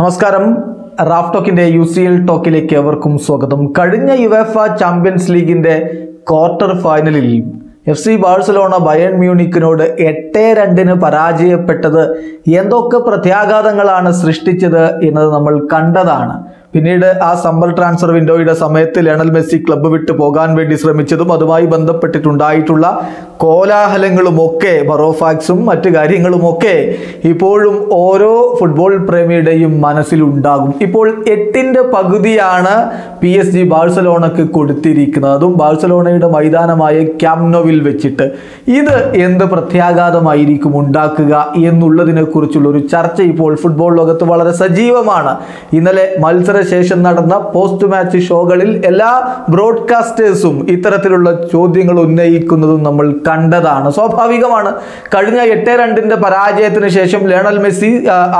നമസ്കാരം. റാഫ് ടോക്കിന്റെ U C L ടോക്കിലേക്ക് എവർക്കും സ്വാഗതം. കഴിഞ്ഞ യുവേഫ ചാമ്പ്യൻസ് ലീഗിന്റെ ക്വാർട്ടർ ഫൈനലിൽ എഫ് സി ബാഴ്സലോണ ബയൺ മ്യൂണിക്കിനോട് എട്ട് രണ്ടിന് പരാജയപ്പെട്ടത് എന്തൊക്കെ പ്രത്യാഘാതങ്ങളാണ് സൃഷ്ടിച്ചത് എന്നത് നമ്മൾ കണ്ടതാണ്. പിന്നീട് ആ സമ്മർ ട്രാൻസ്ഫർ വിൻഡോയുടെ സമയത്ത് ലയണൽ മെസ്സി ക്ലബ്ബ് വിട്ട് പോകാൻ വേണ്ടി ശ്രമിച്ചതും അതുമായി ബന്ധപ്പെട്ടിട്ടുണ്ടായിട്ടുള്ള കോലാഹലങ്ങളുമൊക്കെ ബറോഫാക്സും മറ്റു കാര്യങ്ങളുമൊക്കെ ഇപ്പോഴും ഓരോ ഫുട്ബോൾ പ്രേമിയുടെയും മനസ്സിലുണ്ടാകും. ഇപ്പോൾ എട്ടിന്റെ പകുതിയാണ് പി എസ് ജി ബാഴ്സലോണക്ക് കൊടുത്തിരിക്കുന്നത്. അതും ബാഴ്സലോണയുടെ മൈതാനമായ ക്യാംനോവിൽ വെച്ചിട്ട്. ഇത് എന്ത് പ്രത്യാഘാതമായിരിക്കും ഉണ്ടാക്കുക എന്നുള്ളതിനെക്കുറിച്ചുള്ള ഒരു ചർച്ച ഇപ്പോൾ ഫുട്ബോൾ ലോകത്ത് വളരെ സജീവമാണ്. ഇന്നലെ മത്സരശേഷം നടന്ന പോസ്റ്റ് മാച്ച് ഷോകളിൽ എല്ലാ ബ്രോഡ്കാസ്റ്റേഴ്സും ഇത്തരത്തിലുള്ള ചോദ്യങ്ങൾ ഉന്നയിക്കുന്നതും നമ്മൾ കണ്ടതാണ്. സ്വാഭാവികമാണ്. കഴിഞ്ഞ എട്ട് രണ്ടിന്റെ പരാജയത്തിന് ശേഷം ലയണൽ മെസ്സി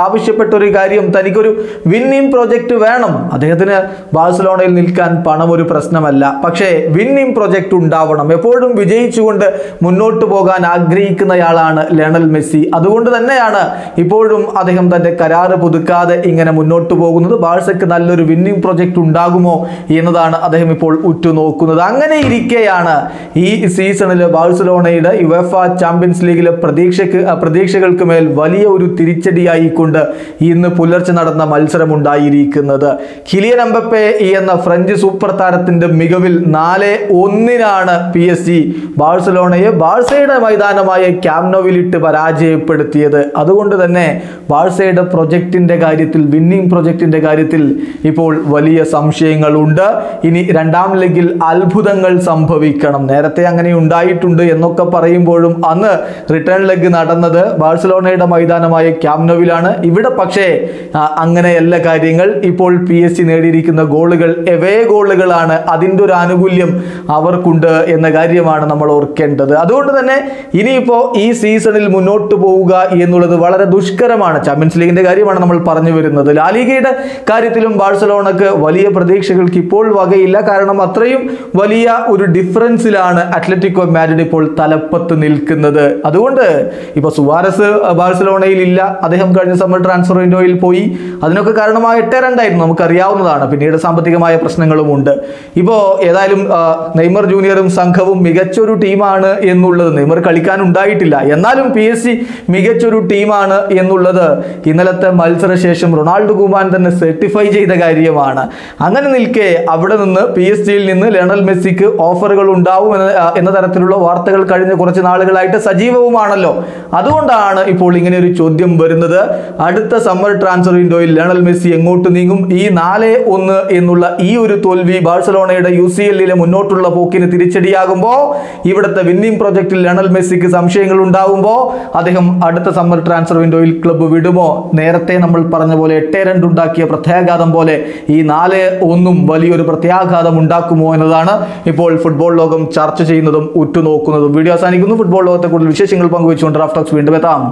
ആവശ്യപ്പെട്ട ഒരു കാര്യം തനിക്കൊരു വിന്നിംഗ് പ്രോജക്റ്റ് വേണം. അദ്ദേഹത്തിന് ബാഴ്സലോണയിൽ നിൽക്കാൻ പണം ഒരു പ്രശ്നമല്ല. പക്ഷേ വിന്നിംഗ് പ്രോജക്റ്റ് ഉണ്ടാവണം. എപ്പോഴും വിജയിച്ചുകൊണ്ട് മുന്നോട്ട് പോകാൻ ആഗ്രഹിക്കുന്നയാളാണ് ലയണൽ മെസ്സി. അതുകൊണ്ട് തന്നെയാണ് ഇപ്പോഴും അദ്ദേഹം തന്റെ കരാറ് പുതുക്കാതെ ഇങ്ങനെ മുന്നോട്ട് പോകുന്നത്. ബാഴ്സയ്ക്ക് നല്ലൊരു വിന്നിംഗ് പ്രൊജക്റ്റ് ഉണ്ടാകുമോ എന്നതാണ് അദ്ദേഹം ഇപ്പോൾ ഉറ്റുനോക്കുന്നത്. അങ്ങനെ ഇരിക്കെയാണ് ഈ സീസണിൽ ബാഴ്സലോണയുടെ യുവഫ ചാമ്പ്യൻസ് ലീഗിലെ പ്രതീക്ഷയ്ക്ക് ആ, പ്രതീക്ഷകൾക്ക് മേൽ വലിയ ഒരു തിരിച്ചടിയായിക്കൊണ്ട് ഇന്ന് പുലർച്ചെ നടന്ന മത്സരമുണ്ടായിരിക്കുന്നത്. കിലിയൻ അമ്പപ്പെ എന്ന ഫ്രഞ്ച് സൂപ്പർ താരത്തിന്റെ മികവിൽ നാല് ഒന്നിനാണ് പി എസ് ജി ബാഴ്സലോണയെ ബാഴ്സയുടെ മൈതാനമായ ക്യാംനോവിലിട്ട് പരാജയപ്പെടുത്തിയത്. അതുകൊണ്ട് തന്നെ ബാഴ്സയുടെ പ്രൊജക്റ്റിന്റെ കാര്യത്തിൽ വിന്നിംഗ് പ്രൊജക്റ്റിന്റെ കാര്യത്തിൽ ഇപ്പോൾ വലിയ സംശയങ്ങളുണ്ട്. ഇനി രണ്ടാം ലെഗിൽ അത്ഭുതങ്ങൾ സംഭവിക്കണം. നേരത്തെ അങ്ങനെ ഉണ്ടായിട്ടുണ്ട് എന്നൊക്കെ പറയുമ്പോഴും അന്ന് റിട്ടേൺ ലെഗ് നടന്നത് ബാഴ്സലോണയുടെ മൈതാനമായ ക്യാംനോവിലാണ് ഇവിടെ പക്ഷേ അങ്ങനെ അങ്ങനെയല്ല കാര്യങ്ങൾ. ഇപ്പോൾ പി എസ് സി നേടിയിരിക്കുന്ന ഗോളുകൾ എവേ ഗോളുകളാണ്. അതിന്റെ ഒരു ആനുകൂല്യം അവർക്കുണ്ട് എന്ന കാര്യമാണ് നമ്മൾ ഓർക്കേണ്ടത്. അതുകൊണ്ട് തന്നെ ഇനിയിപ്പോൾ ഈ സീസണിൽ മുന്നോട്ട് പോവുക എന്നുള്ളത് വളരെ ദുഷ്കരമാണ്. ചാമ്പ്യൻസ് ലീഗിന്റെ കാര്യമാണ് നമ്മൾ പറഞ്ഞു വരുന്നത്. ലാലിഗയുടെ കാര്യത്തിലും ബാഴ്സലോണക്ക് വലിയ പ്രതീക്ഷകൾക്ക് ഇപ്പോൾ വകയില്ല. കാരണം അത്രയും വലിയ ഒരു ഡിഫറൻസിലാണ് അത്ലറ്റിക്കോ മാഡ്രിഡ് ഇപ്പോൾ തലപ്പത്ത് നിൽക്കുന്നത്. അതുകൊണ്ട് ഇപ്പൊ സുവാരസ് ബാഴ്സലോണയിൽ ഇല്ല അദ്ദേഹം കഴിഞ്ഞ സമ്മർ ട്രാൻസ്ഫർ വിൻഡോയിൽ പോയി. അതിനൊക്കെ കാരണമായ എട്ട് രണ്ടായിരുന്നു നമുക്കറിയാവുന്നതാണ്. പിന്നീട് സാമ്പത്തികമായ പ്രശ്നങ്ങളും ഉണ്ട്. ഇപ്പോൾ ഏതായാലും നെയ്മർ ജൂനിയറും സംഘവും മികച്ചൊരു ടീമാണ് എന്നുള്ളത് നെയ്മർ കളിക്കാൻ ഉണ്ടായിട്ടില്ല. എന്നാലും പി എസ് സി മികച്ചൊരു ടീമാണ് എന്നുള്ളത് ഇന്നലത്തെ മത്സരശേഷം റൊണാൾഡോ കുമാൻ തന്നെ സർട്ടിഫൈ ചെയ്ത കാര്യമാണ്. അങ്ങനെ നിൽക്കെ അവിടെ നിന്ന് പി എസ് ജിയിൽ നിന്ന് ലയണൽ മെസ്സിക്ക് ഓഫറുകൾ ഉണ്ടാവും എന്ന എന്ന തരത്തിലുള്ള വാർത്തകൾ കഴിഞ്ഞ കുറച്ച് നാളുകളായിട്ട് സജീവവുമാണല്ലോ. അതുകൊണ്ടാണ് ഇപ്പോൾ ഇങ്ങനെ ഒരു ചോദ്യം വരുന്നത്. അടുത്ത സമ്മർ ട്രാൻസ്ഫർ വിൻഡോയിൽ ലയണൽ മെസ്സി എങ്ങോട്ട് നീങ്ങും? ഈ നാല് ഒന്ന് എന്നുള്ള ഈ ഒരു തോൽവി ബാഴ്സലോണയുടെ യു സി എല്ലിലെ മുന്നോട്ടുള്ള പോക്കിന് തിരിച്ചടിയാകുമ്പോൾ ഇവിടുത്തെ വിന്നിംഗ് പ്രൊജക്റ്റിൽ ലയണൽ മെസ്സിക്ക് സംശയങ്ങൾ ഉണ്ടാകുമ്പോൾ അദ്ദേഹം അടുത്ത സമ്മർ ട്രാൻസ്ഫർ വിൻഡോയിൽ ക്ലബ്ബ് വിടുമോ? നേരത്തെ നമ്മൾ പറഞ്ഞ പോലെ എട്ടേ രണ്ട് ഉണ്ടാക്കിയ പ്രത്യാഘാതം പോലെ ഈ നാല് ഒന്നും വലിയൊരു പ്രത്യാഘാതം ഉണ്ടാക്കുമോ എന്നതാണ് ഇപ്പോൾ ഫുട്ബോൾ ലോകം ചർച്ച ചെയ്യുന്നതും ഉറ്റുനോക്കുന്നതും. വീഡിയോ അവസാനിക്കുന്നു. ഫുട്ബോൾ ലോകത്തെ കൂടുതൽ വിശേഷങ്ങൾ പങ്കുവെച്ചുകൊണ്ട് റാഫ്റ്റോക്സ് വീണ്ടും എത്താം.